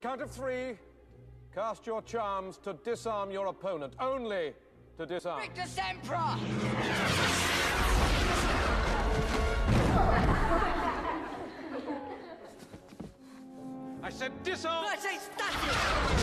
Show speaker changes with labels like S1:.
S1: Count of three. Cast your charms to disarm your opponent. Only to disarm.
S2: Rictusempra!
S1: I said disarm!
S2: I say static!